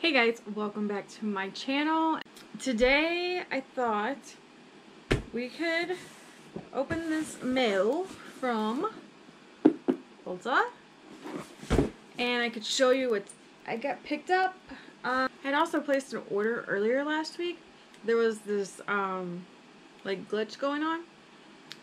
Hey guys, welcome back to my channel. Today I thought we could open this mail from Ulta and I could show you what I got picked up. Um, I had also placed an order earlier last week. There was this um, like glitch going on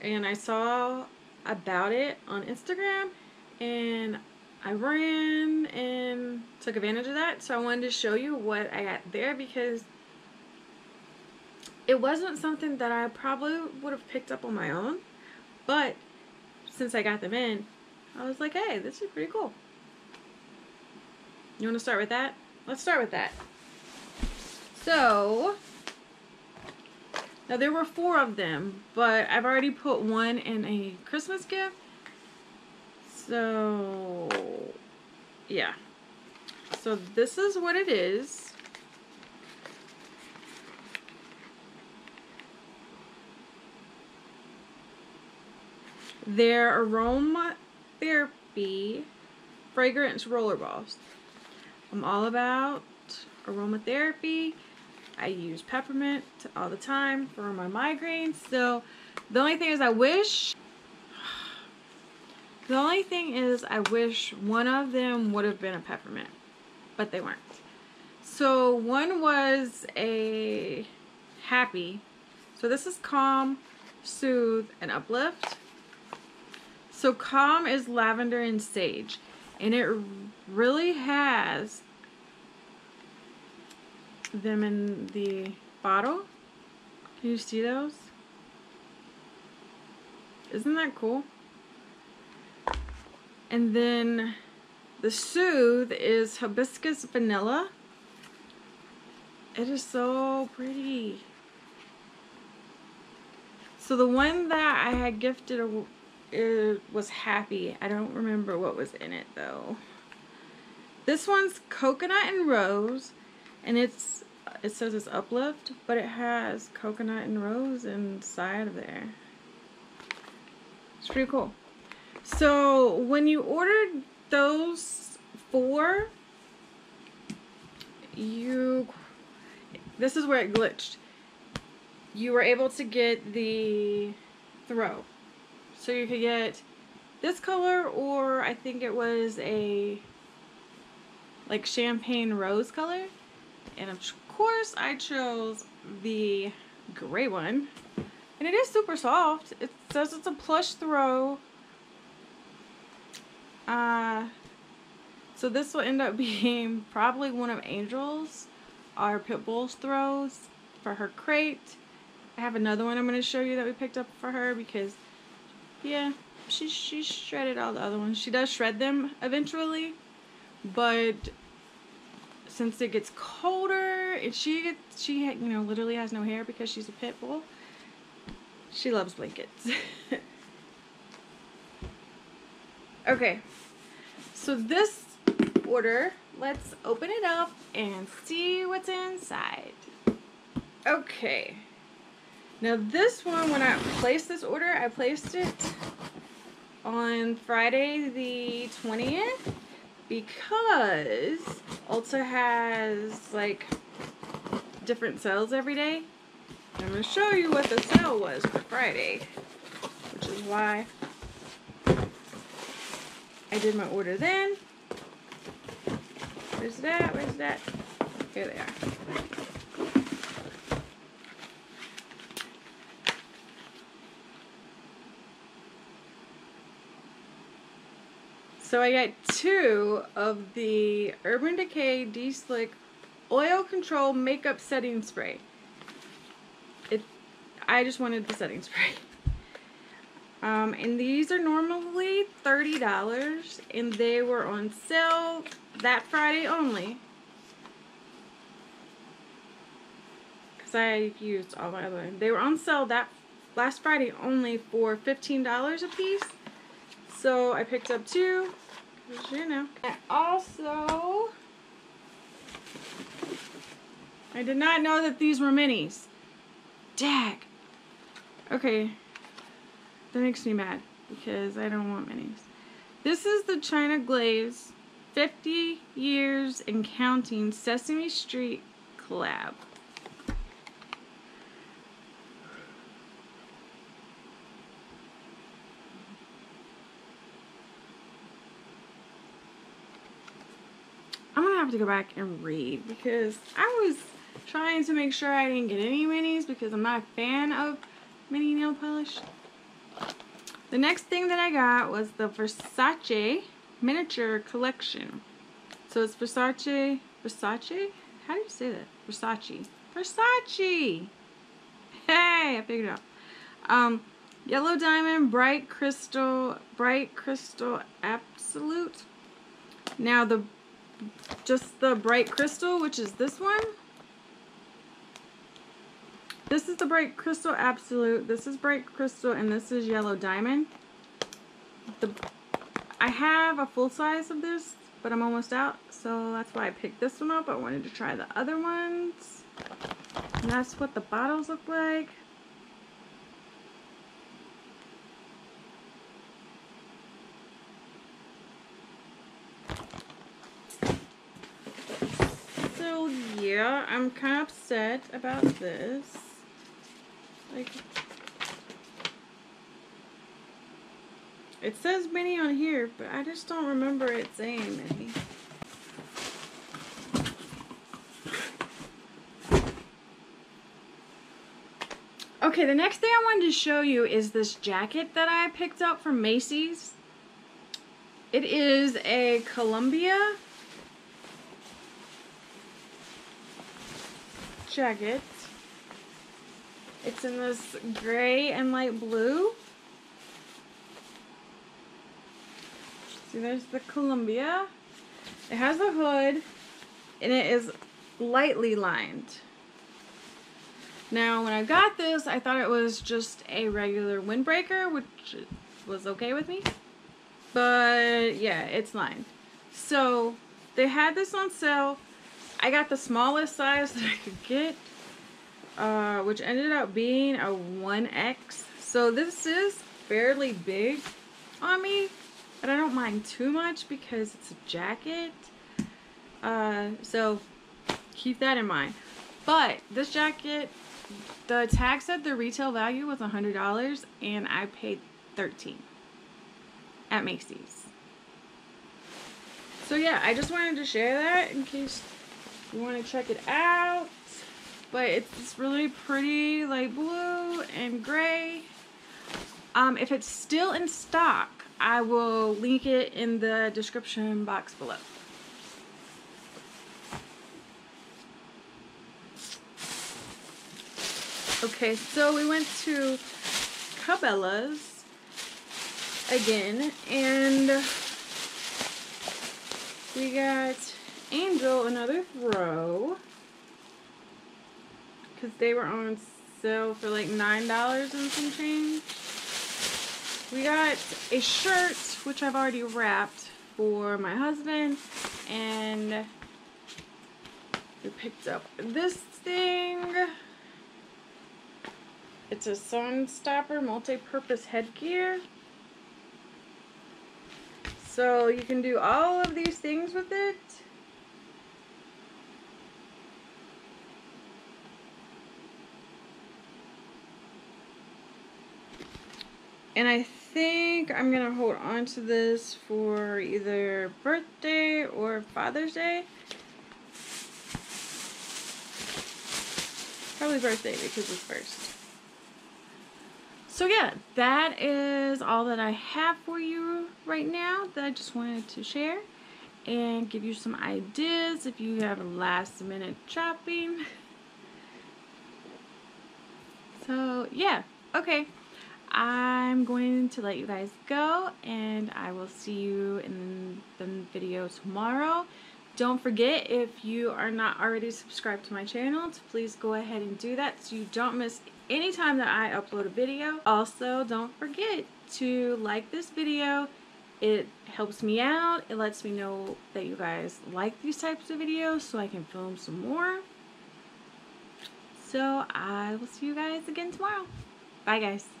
and I saw about it on Instagram and I ran and took advantage of that. So I wanted to show you what I got there because it wasn't something that I probably would have picked up on my own. But since I got them in, I was like, hey, this is pretty cool. You want to start with that? Let's start with that. So, now there were four of them, but I've already put one in a Christmas gift so, yeah. So this is what it is. Their aromatherapy fragrance roller balls. I'm all about aromatherapy. I use peppermint all the time for my migraines. So the only thing is I wish the only thing is I wish one of them would have been a peppermint, but they weren't. So one was a happy. So this is calm, soothe, and uplift. So calm is lavender and sage. And it really has them in the bottle. Can you see those? Isn't that cool? And then the Soothe is Hibiscus Vanilla. It is so pretty. So the one that I had gifted it uh, was Happy. I don't remember what was in it though. This one's Coconut and Rose. And it's it says it's Uplift, but it has Coconut and Rose inside of there. It's pretty cool. So when you ordered those four, you, this is where it glitched. You were able to get the throw. So you could get this color or I think it was a like champagne rose color. And of course I chose the gray one. And it is super soft. It says it's a plush throw uh, so this will end up being probably one of Angel's, our Pitbull's throws for her crate. I have another one I'm going to show you that we picked up for her because, yeah, she, she shredded all the other ones. She does shred them eventually, but since it gets colder and she gets, she, you know, literally has no hair because she's a pit bull, she loves blankets. Okay, so this order, let's open it up and see what's inside. Okay, now this one, when I placed this order, I placed it on Friday the 20th because Ulta has like different sales every day. I'm going to show you what the sale was for Friday, which is why I did my order then. Where's that? Where's that? Here they are. So I got two of the Urban Decay De-Slick Oil Control Makeup Setting Spray. It, I just wanted the setting spray. Um, and these are normally $30 and they were on sale that Friday only. Because I used all my other They were on sale that last Friday only for $15 a piece. So I picked up two. You know. And also, I did not know that these were minis. Dag. Okay, that makes me mad because I don't want minis. This is the China Glaze 50 years and counting Sesame Street collab. I'm gonna have to go back and read because I was trying to make sure I didn't get any minis because I'm not a fan of mini nail polish. The next thing that I got was the Versace miniature collection. So it's Versace, Versace? How do you say that? Versace. Versace! Hey, I figured it out. Um, yellow diamond, bright crystal, bright crystal absolute. Now the, just the bright crystal, which is this one. This is the bright crystal absolute. This is bright crystal, and this is yellow diamond. The I have a full size of this, but I'm almost out, so that's why I picked this one up. I wanted to try the other ones. And that's what the bottles look like. So yeah, I'm kind of upset about this. Like, It says mini on here, but I just don't remember it saying mini. Okay, the next thing I wanted to show you is this jacket that I picked up from Macy's. It is a Columbia jacket. It's in this gray and light blue. See, there's the Columbia. It has a hood, and it is lightly lined. Now, when I got this, I thought it was just a regular windbreaker, which was okay with me. But, yeah, it's lined. So, they had this on sale. I got the smallest size that I could get, uh, which ended up being a 1X. So, this is fairly big on me. But I don't mind too much because it's a jacket. Uh, so keep that in mind. But this jacket, the tag said the retail value was $100 and I paid 13 at Macy's. So yeah, I just wanted to share that in case you want to check it out. But it's really pretty like blue and gray. Um, if it's still in stock, I will link it in the description box below. Okay, so we went to Cabela's again, and we got Angel another throw because they were on sale for like $9 and some change. We got a shirt, which I've already wrapped for my husband, and we picked up this thing. It's a sun stopper multi-purpose headgear. So you can do all of these things with it. And I think I'm going to hold on to this for either birthday or Father's Day. Probably birthday because it's first. So yeah, that is all that I have for you right now that I just wanted to share and give you some ideas if you have last minute shopping. So yeah, okay. I'm going to let you guys go and I will see you in the video tomorrow. Don't forget if you are not already subscribed to my channel to please go ahead and do that so you don't miss any time that I upload a video. Also don't forget to like this video. It helps me out. It lets me know that you guys like these types of videos so I can film some more. So I will see you guys again tomorrow. Bye guys.